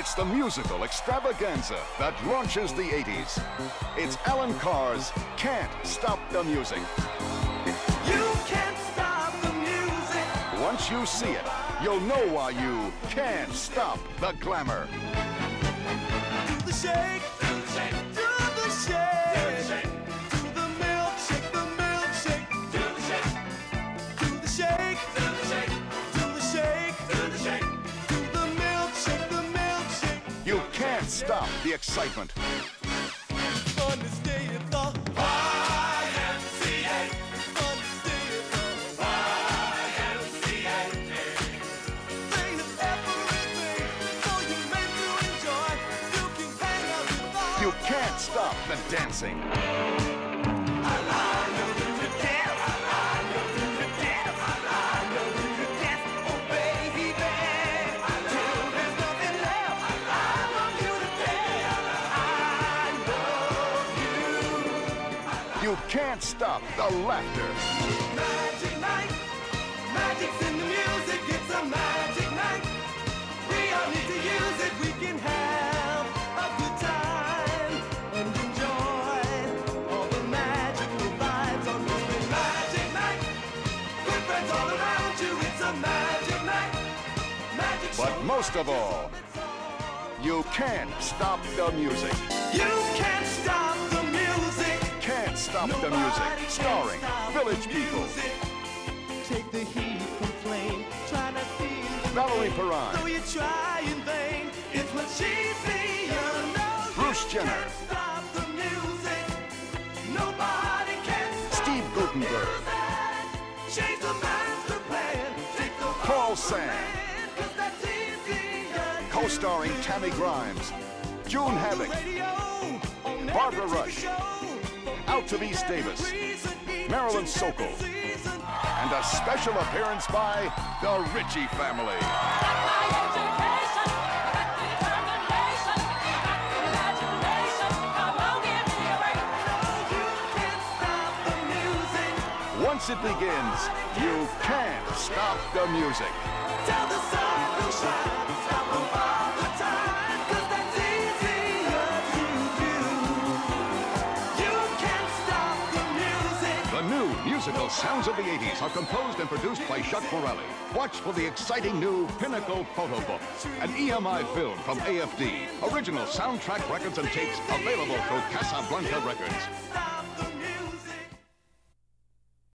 It's the musical extravaganza that launches the 80s. It's Allan Carr's Can't Stop the Music. You can't stop the music. Once you see it, you'll know why you can't stop the glamour. Do the shake. Out the excitement. You can't stop the dancing. You can't stop the laughter. Magic night, magic's in the music. It's a magic night. We all need to use it. We can have a good time and enjoy all the magical vibes on this magic night. Good friends all around you. It's a magic night. Magic But most of all, you can't stop the music. You can't stop the music. Can't stop the music. Starring Village People. Take the heat from flame. Try not feel Valerie. Perrine. Though you try in vain, it's what she. You know Bruce Jenner. can't stop the music. Nobody can stop Steve the Guttenberg. music. Change the master plan. Take the Paul Sand. plan, 'cause that's easier to Co-starring. Tammy Grimes. June Havoc. Barbara Rush. For Altovise every Davis. Marilyn Sokol. And a special appearance by the Ritchie family. Once it begins, you can't stop the music. Musical Sounds of the 80s are composed and produced by Jacques Morali. Watch for the exciting new Pinnacle Photo Book, an EMI film from AFD. Original soundtrack records and tapes available through Casablanca Records.